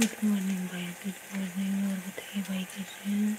Good morning भाई good morning और बताइए भाई कैसे हैं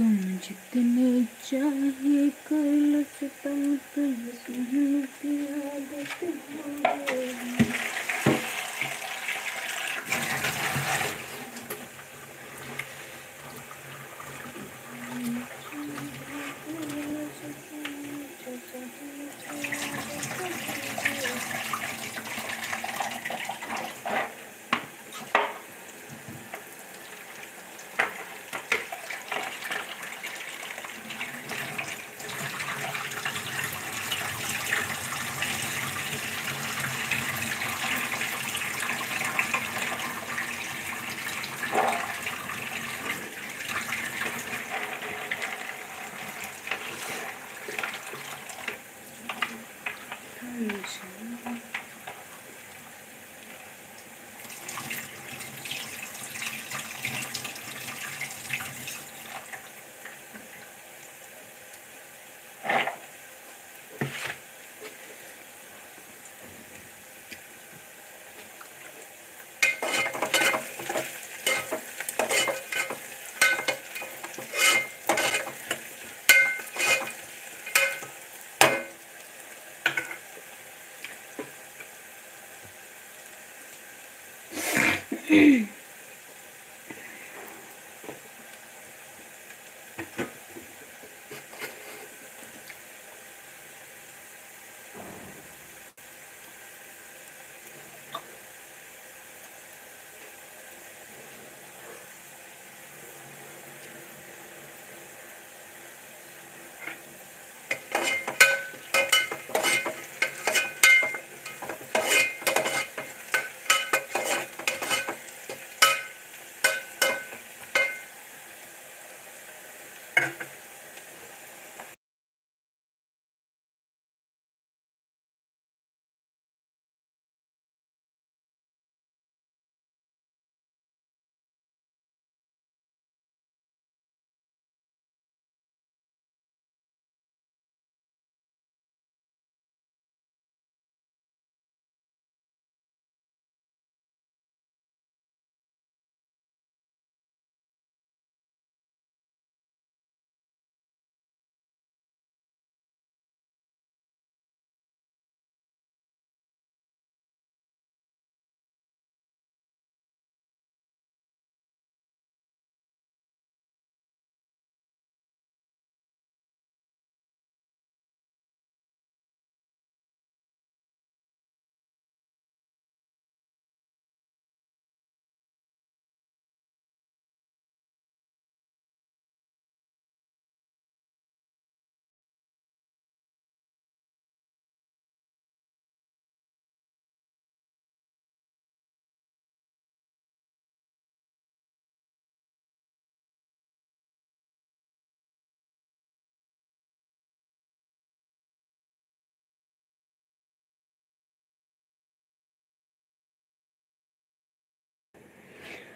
तुम जितने चाहे कर लो तुम तुम की आदत हो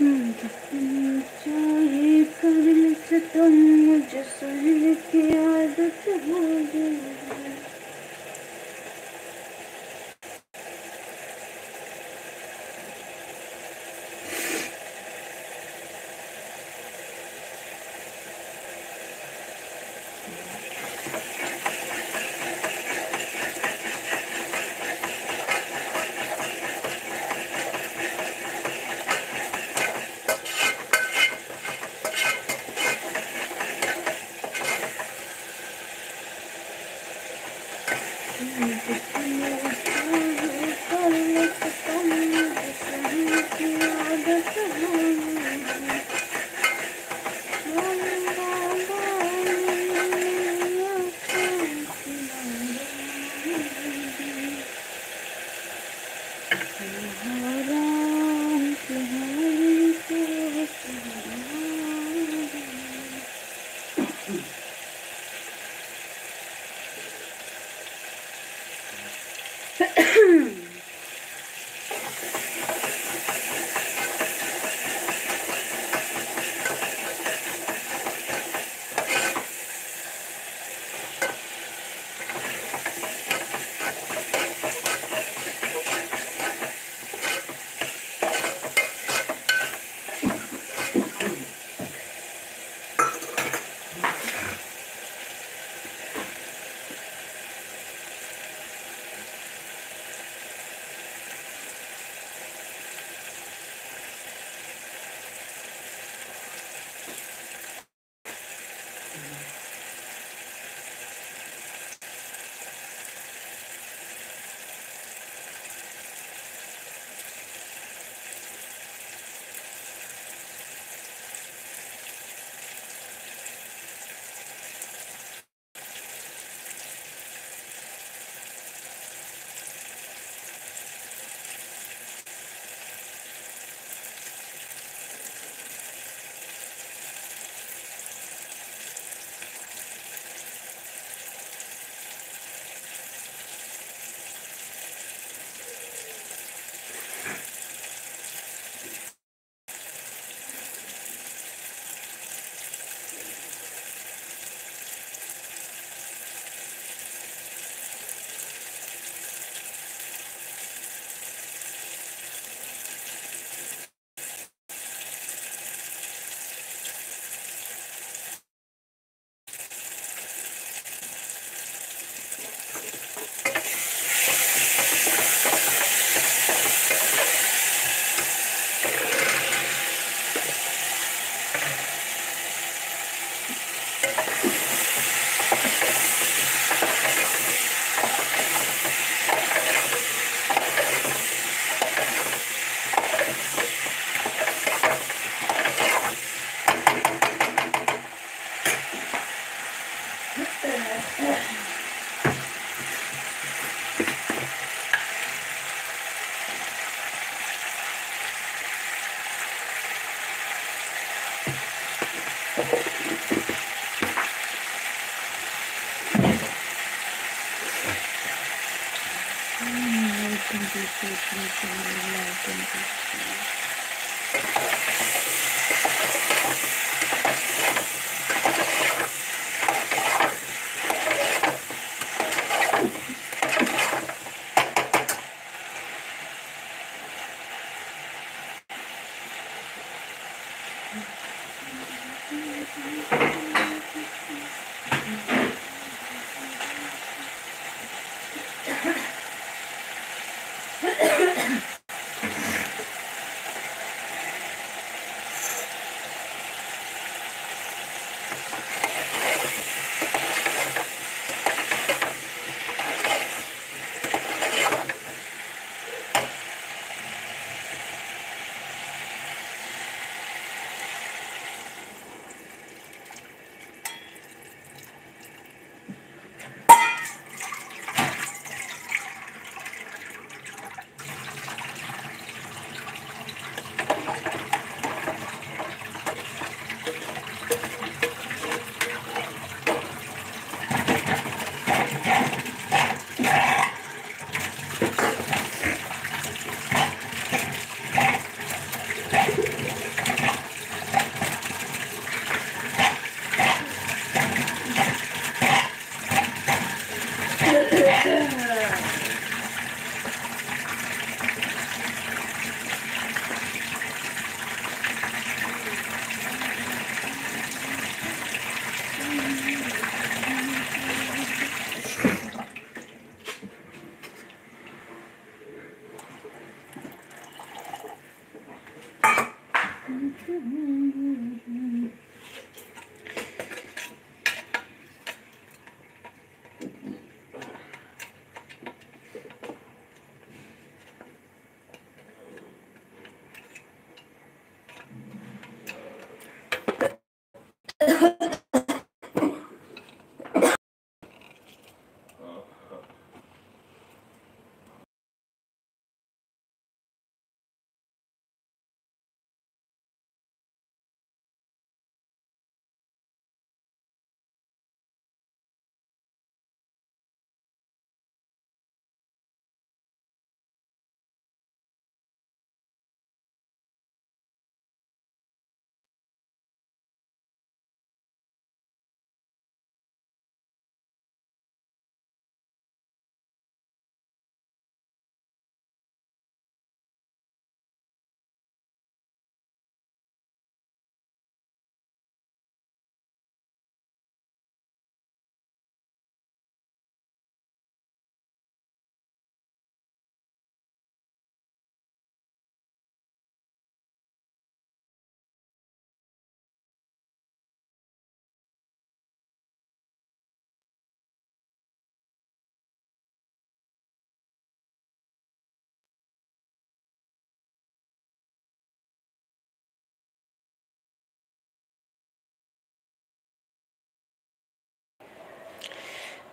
चाहे कर तुम मुझे सुन की आदत हो गई।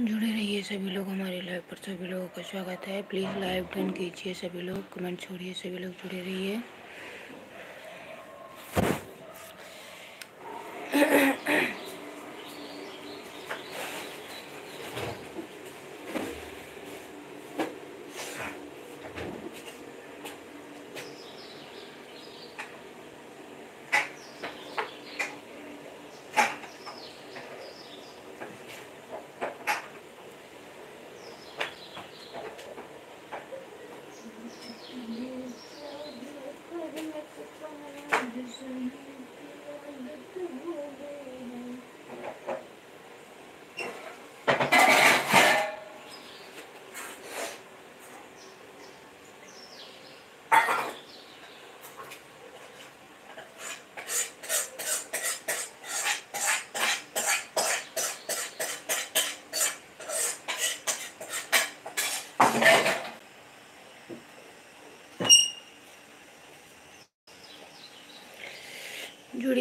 जुड़े रहिए सभी लोग हमारे लाइव पर। सभी लोगों का स्वागत है। प्लीज़ लाइव डन कीजिए सभी लोग कमेंट छोड़िए, सभी लोग जुड़े रहिए।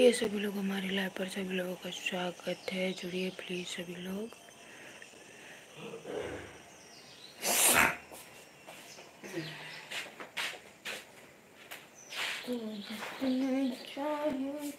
जुड़िए सभी लोग हमारे लाइव पर सभी लोगों का स्वागत है। जुड़िए प्लीज़ सभी लोग। चाहिए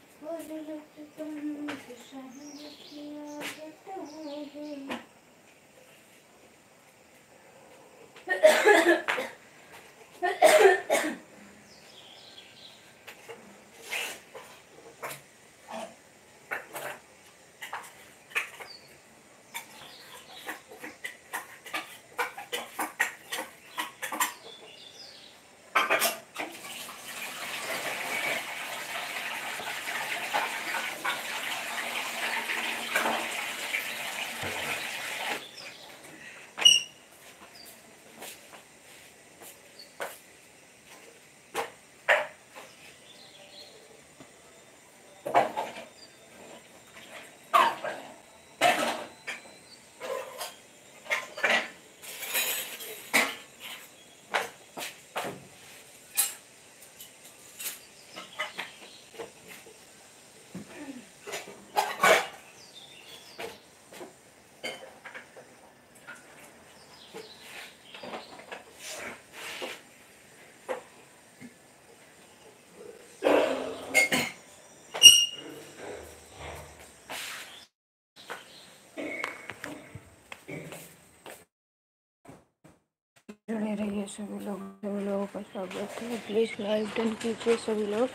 है सभी लोग सभी लोगों का स्वागत है। प्लीज़ लाइक डन कीजिए सभी लोग।